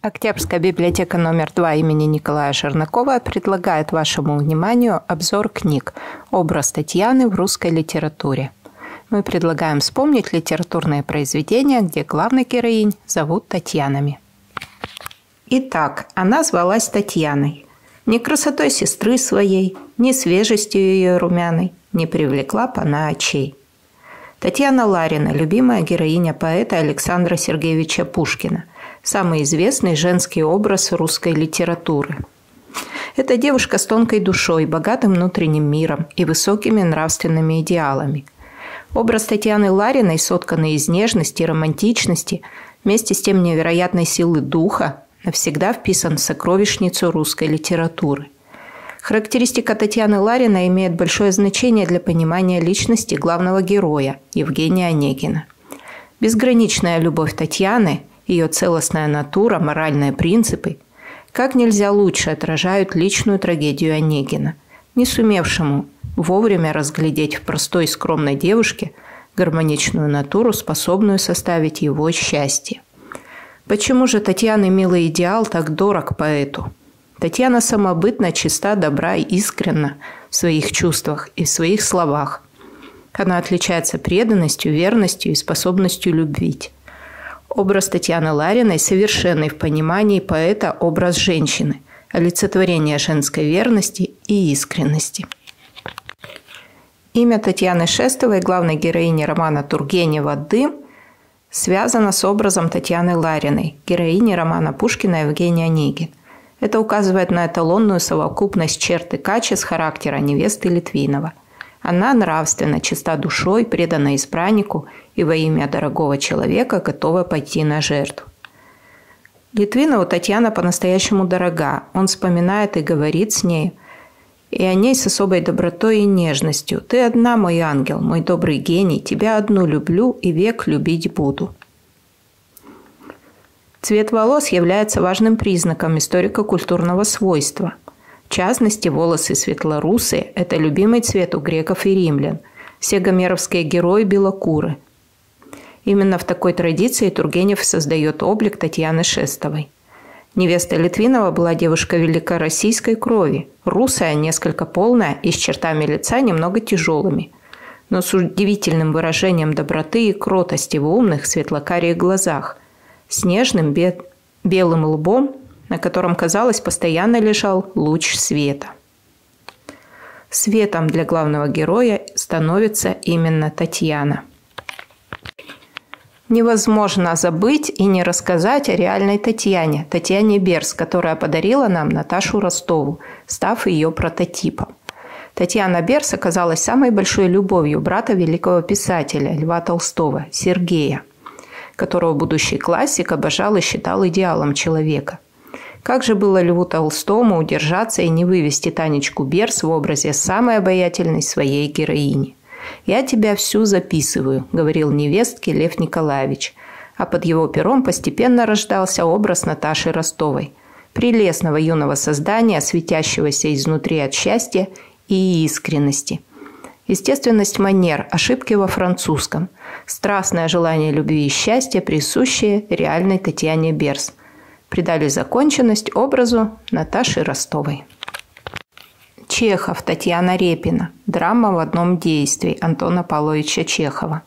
Октябрьская библиотека номер 2 имени Николая Жернакова предлагает вашему вниманию обзор книг «Образ Татьяны в русской литературе». Мы предлагаем вспомнить литературные произведения, где главных героинь зовут Татьянами. Итак, она звалась Татьяной. Ни красотой сестры своей, ни свежестью ее румяной не привлекла пана очей. Татьяна Ларина – любимая героиня поэта Александра Сергеевича Пушкина – самый известный женский образ русской литературы. Это девушка с тонкой душой, богатым внутренним миром и высокими нравственными идеалами. Образ Татьяны Лариной, сотканный из нежности и романтичности, вместе с тем невероятной силы духа, навсегда вписан в сокровищницу русской литературы. Характеристика Татьяны Ларина имеет большое значение для понимания личности главного героя Евгения Онегина. Безграничная любовь Татьяны ее целостная натура, моральные принципы, как нельзя лучше отражают личную трагедию Онегина, не сумевшему вовремя разглядеть в простой скромной девушке гармоничную натуру, способную составить его счастье. Почему же Татьяна милый идеал так дорог поэту? Татьяна самобытна, чиста, добра и искренна в своих чувствах и в своих словах. Она отличается преданностью, верностью и способностью любить. Образ Татьяны Лариной совершенный в понимании поэта образ женщины, олицетворение женской верности и искренности. Имя Татьяны Шестовой, главной героини романа Тургенева «Дым», связано с образом Татьяны Лариной, героини романа Пушкина Евгения Онегин. Это указывает на эталонную совокупность черт и качеств характера невесты Литвинова – она нравственно, чиста душой, предана избраннику и во имя дорогого человека готова пойти на жертву. Литвинову Татьяна по-настоящему дорога. Он вспоминает и говорит с ней, и о ней с особой добротой и нежностью. «Ты одна, мой ангел, мой добрый гений, тебя одну люблю и век любить буду». Цвет волос является важным признаком историко-культурного свойства – в частности, волосы светлорусые – это любимый цвет у греков и римлян. Все гомеровские герои – белокуры. Именно в такой традиции Тургенев создает облик Татьяны Шестовой. Невеста Литвинова была девушка великороссийской крови, русая, несколько полная и с чертами лица немного тяжелыми, но с удивительным выражением доброты и кротости в умных светлокарих глазах, с нежным белым лбом на котором, казалось, постоянно лежал луч света. Светом для главного героя становится именно Татьяна. Невозможно забыть и не рассказать о реальной Татьяне, Татьяне Берс, которая подарила нам Наташу Ростову, став ее прототипом. Татьяна Берс оказалась самой большой любовью брата великого писателя Льва Толстого, Сергея, которого будущий классик обожал и считал идеалом человека – как же было Льву Толстому удержаться и не вывести Танечку Берс в образе самой обаятельной своей героини? «Я тебя всю записываю», – говорил невестке Лев Николаевич. А под его пером постепенно рождался образ Наташи Ростовой. Прелестного юного создания, светящегося изнутри от счастья и искренности. Естественность манер, ошибки во французском, страстное желание любви и счастья, присущее реальной Татьяне Берс – придали законченность образу Наташи Ростовой. Чехов, Татьяна Репина. Драма в одном действии Антона Павловича Чехова.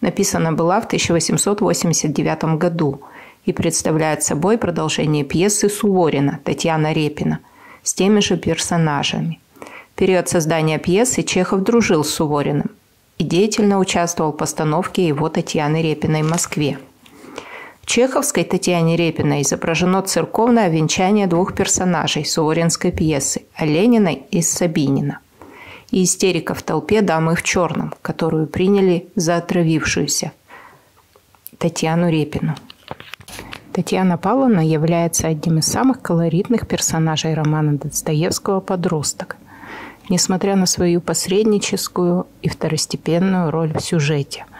Написана была в 1889 году и представляет собой продолжение пьесы Суворина Татьяна Репина с теми же персонажами. В период создания пьесы Чехов дружил с Сувориным и деятельно участвовал в постановке его Татьяны Репиной в Москве – чеховской Татьяне Репиной изображено церковное венчание двух персонажей суворинской пьесы – Олениной и Сабинина. И истерика в толпе дамы в черном, которую приняли за отравившуюся Татьяну Репину. Татьяна Павловна является одним из самых колоритных персонажей романа Достоевского «Подросток», несмотря на свою посредническую и второстепенную роль в сюжете –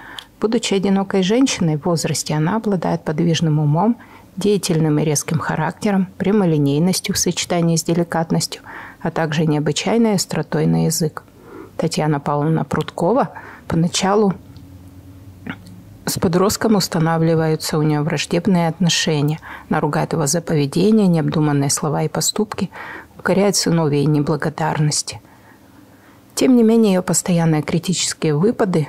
Будучи одинокой женщиной в возрасте, она обладает подвижным умом, деятельным и резким характером, прямолинейностью в сочетании с деликатностью, а также необычайной остротой на язык. Татьяна Павловна Прудкова поначалу С подростком устанавливаются у нее враждебные отношения. Она ругает его за поведение, необдуманные слова и поступки, укоряет сыновей неблагодарности. Тем не менее, ее постоянные критические выпады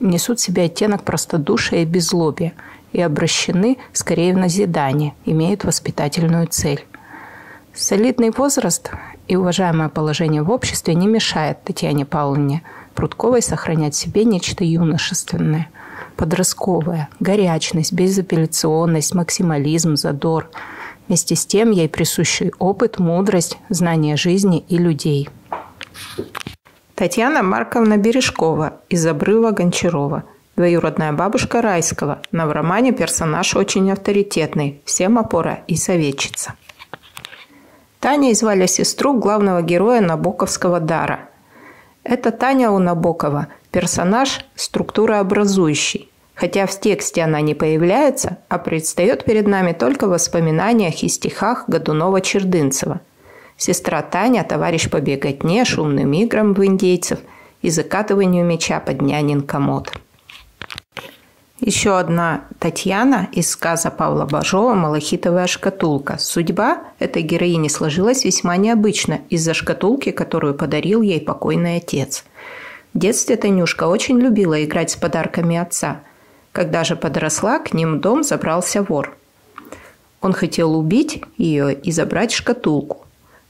несут в себе оттенок простодушия и беззлобия и обращены скорее в назидание, имеют воспитательную цель. Солидный возраст и уважаемое положение в обществе не мешает Татьяне Павловне Прудковой сохранять в себе нечто юношественное, подростковое, горячность, безапелляционность, максимализм, задор. Вместе с тем ей присущий опыт, мудрость, знание жизни и людей. Татьяна Марковна Бережкова из обрыва Гончарова. Двоюродная бабушка Райского. Но в романе персонаж очень авторитетный, всем опора и советчица. Таней звали сестру главного героя Набоковского дара. Это Таня у Набокова, персонаж структурообразующий. Хотя в тексте она не появляется, а предстает перед нами только в воспоминаниях и стихах Годунова-Чердынцева – Сестра Таня, товарищ по беготне, шумным играм в индейцев и закатыванию меча под нянин комод. Еще одна Татьяна из сказа Павла Бажова «Малахитовая шкатулка». Судьба этой героини сложилась весьма необычно из-за шкатулки, которую подарил ей покойный отец. В детстве Танюшка очень любила играть с подарками отца. Когда же подросла, к ним в дом забрался вор. Он хотел убить ее и забрать шкатулку.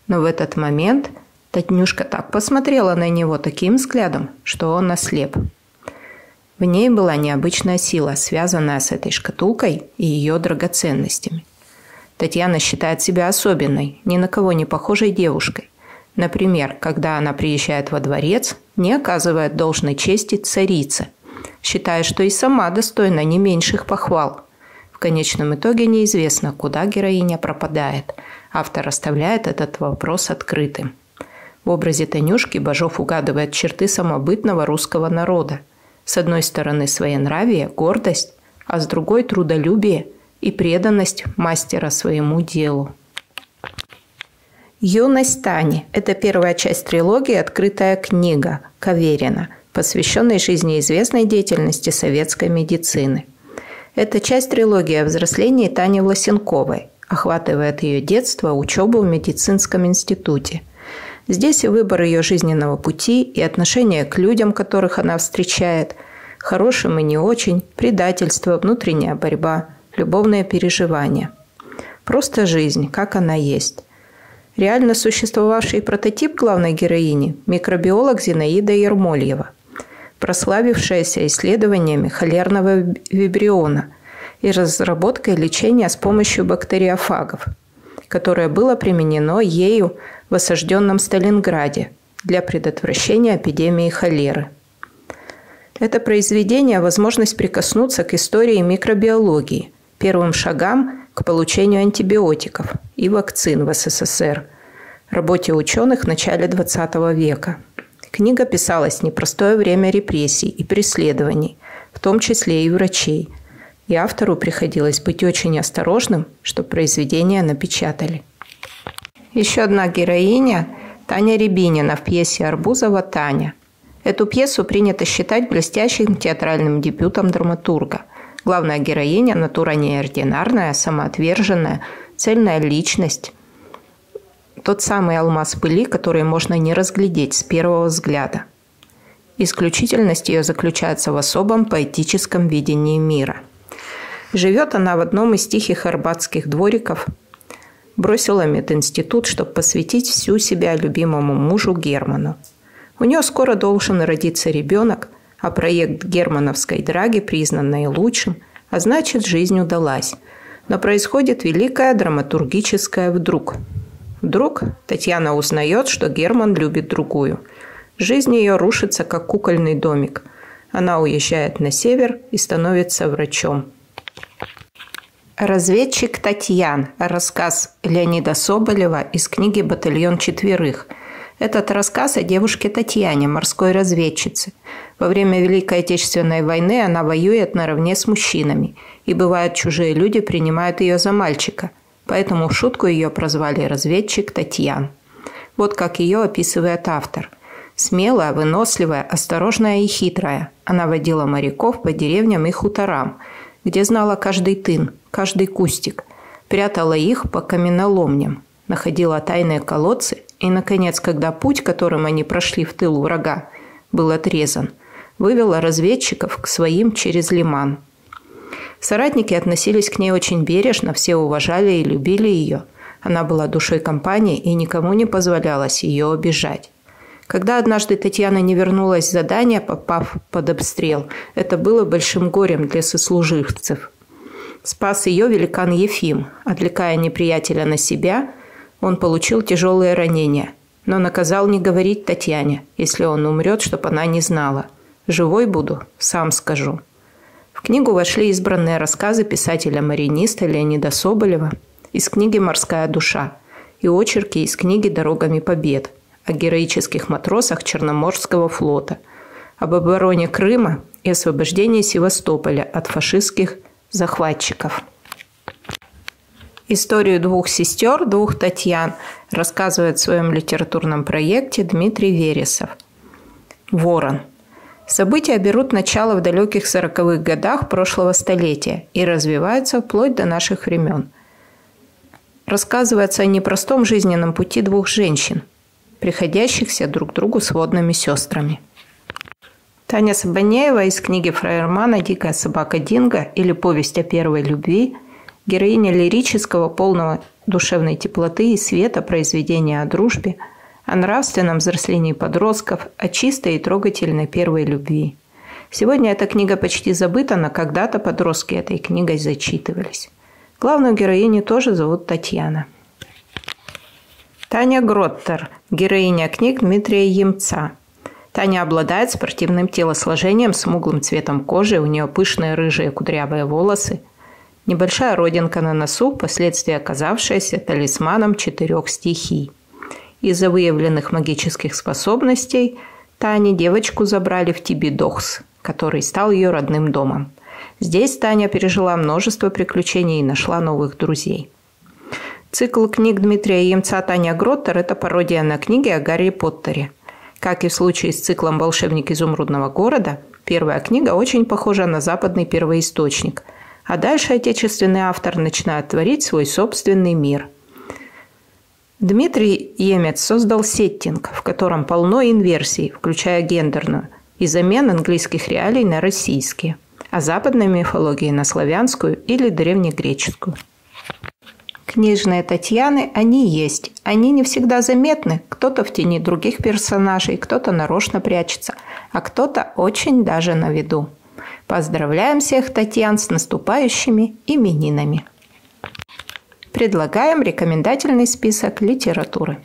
Но в этот момент Татнюшка так посмотрела на него таким взглядом, что он ослеп. В ней была необычная сила, связанная с этой шкатулкой и ее драгоценностями. Татьяна считает себя особенной, ни на кого не похожей девушкой. Например, когда она приезжает во дворец, не оказывает должной чести царице, считая, что и сама достойна не меньших похвал. В конечном итоге неизвестно, куда героиня пропадает – Автор оставляет этот вопрос открытым. В образе Танюшки Бажов угадывает черты самобытного русского народа. С одной стороны своенравие, гордость, а с другой трудолюбие и преданность мастера своему делу. «Юность Тани» – это первая часть трилогии «Открытая книга» Каверина, посвященной жизни известной деятельности советской медицины. Это часть трилогии о взрослении Тани Власенковой – охватывает ее детство, учебу в медицинском институте. Здесь и выбор ее жизненного пути, и отношение к людям, которых она встречает, хорошим и не очень, предательство, внутренняя борьба, любовные переживания. Просто жизнь, как она есть. Реально существовавший прототип главной героини – микробиолог Зинаида Ермольева, прославившаяся исследованиями холерного вибриона – и разработкой лечения с помощью бактериофагов, которое было применено ею в осажденном Сталинграде для предотвращения эпидемии холеры. Это произведение – возможность прикоснуться к истории микробиологии, первым шагам к получению антибиотиков и вакцин в СССР, работе ученых в начале XX века. Книга писалась в непростое время репрессий и преследований, в том числе и врачей – и автору приходилось быть очень осторожным, чтобы произведение напечатали. Еще одна героиня – Таня Рябинина в пьесе Арбузова «Таня». Эту пьесу принято считать блестящим театральным дебютом драматурга. Главная героиня – натура неординарная, самоотверженная, цельная личность. Тот самый алмаз пыли, который можно не разглядеть с первого взгляда. Исключительность ее заключается в особом поэтическом видении мира – Живет она в одном из тихих арбатских двориков. Бросила мединститут, чтобы посвятить всю себя любимому мужу Герману. У нее скоро должен родиться ребенок, а проект германовской драги признан наилучшим, а значит, жизнь удалась. Но происходит великая драматургическая вдруг. Вдруг Татьяна узнает, что Герман любит другую. Жизнь ее рушится, как кукольный домик. Она уезжает на север и становится врачом. Разведчик Татьян. Рассказ Леонида Соболева из книги «Батальон четверых». Этот рассказ о девушке Татьяне, морской разведчице. Во время Великой Отечественной войны она воюет наравне с мужчинами, и бывает чужие люди принимают ее за мальчика, поэтому в шутку ее прозвали «разведчик Татьян». Вот как ее описывает автор. Смелая, выносливая, осторожная и хитрая, она водила моряков по деревням и хуторам, где знала каждый тын, каждый кустик, прятала их по каменоломням, находила тайные колодцы и, наконец, когда путь, которым они прошли в тыл врага, был отрезан, вывела разведчиков к своим через лиман. Соратники относились к ней очень бережно, все уважали и любили ее. Она была душой компании и никому не позволялось ее обижать. Когда однажды Татьяна не вернулась с задания, попав под обстрел, это было большим горем для сослуживцев. Спас ее великан Ефим. Отвлекая неприятеля на себя, он получил тяжелые ранения, но наказал не говорить Татьяне, если он умрет, чтобы она не знала. «Живой буду, сам скажу». В книгу вошли избранные рассказы писателя-мариниста Леонида Соболева из книги «Морская душа» и очерки из книги «Дорогами побед» о героических матросах Черноморского флота, об обороне Крыма и освобождении Севастополя от фашистских захватчиков. Историю двух сестер, двух Татьян, рассказывает в своем литературном проекте Дмитрий Вересов. «Ворон». События берут начало в далеких сороковых годах прошлого столетия и развиваются вплоть до наших времен. Рассказывается о непростом жизненном пути двух женщин, приходящихся друг другу сводными сестрами. Таня Сабанеева из книги Фраермана «Дикая собака Динго» или «Повесть о первой любви» – героиня лирического, полного душевной теплоты и света произведения о дружбе, о нравственном взрослении подростков, о чистой и трогательной первой любви. Сегодня эта книга почти забыта, но когда-то подростки этой книгой зачитывались. Главную героиню тоже зовут Татьяна. Таня Гроттер, героиня книг Дмитрия Емца. Таня обладает спортивным телосложением, смуглым цветом кожи, у нее пышные рыжие кудрявые волосы – Небольшая родинка на носу, впоследствии оказавшаяся талисманом четырех стихий. Из-за выявленных магических способностей Тане девочку забрали в Тибидохс, который стал ее родным домом. Здесь Таня пережила множество приключений и нашла новых друзей. Цикл книг Дмитрия Емца «Таня Гроттер» – это пародия на книги о Гарри Поттере. Как и в случае с циклом «Волшебник изумрудного города», первая книга очень похожа на западный первоисточник – а дальше отечественный автор начинает творить свой собственный мир. Дмитрий Емец создал сеттинг, в котором полно инверсий, включая гендерную, и замен английских реалий на российские, а западной мифологии на славянскую или древнегреческую. Книжные Татьяны, они есть. Они не всегда заметны. Кто-то в тени других персонажей, кто-то нарочно прячется, а кто-то очень даже на виду. Поздравляем всех Татьян с наступающими именинами. Предлагаем рекомендательный список литературы.